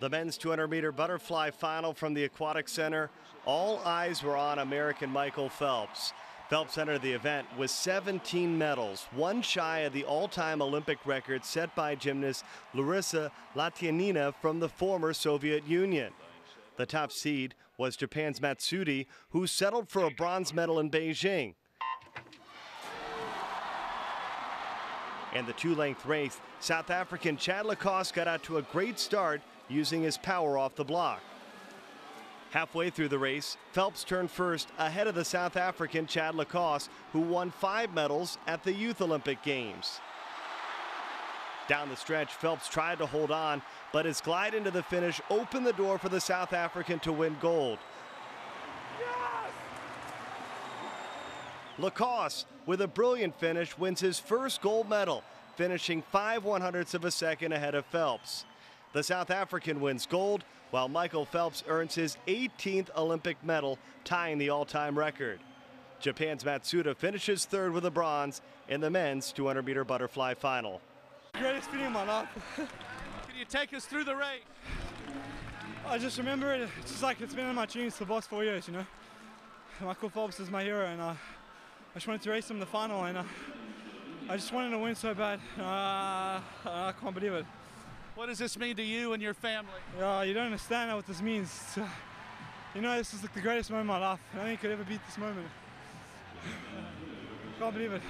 The men's 200 meter butterfly final from the Aquatic Center. All eyes were on American Michael Phelps. Phelps entered the event with 17 medals, one shy of the all time Olympic record set by gymnast Larisa Latynina from the former Soviet Union. The top seed was Japan's Matsuda, who settled for a bronze medal in Beijing. In the two length race, South African Chad Le Clos got out to a great start using his power off the block. Halfway through the race, Phelps turned first ahead of the South African Chad Le Clos, who won five medals at the Youth Olympic Games. Down the stretch, Phelps tried to hold on, but his glide into the finish opened the door for the South African to win gold. Le Clos, with a brilliant finish, wins his first gold medal, finishing five one hundredths of a second ahead of Phelps. The South African wins gold, while Michael Phelps earns his 18th Olympic medal, tying the all time record. Japan's Matsuda finishes third with a bronze in the men's 200 meter butterfly final. Greatest feeling of my life. Can you take us through the race? I just remember it, it's just like it's been in my genes for the past four years, you know. Michael Phelps is my hero, and uh, I just wanted to race him in the final, and uh, I just wanted to win so bad. Uh, I can't believe it. What does this mean to you and your family? Uh, you don't understand what this means. you know, this is like the greatest moment of my life. I think I could ever beat this moment. Can't believe it.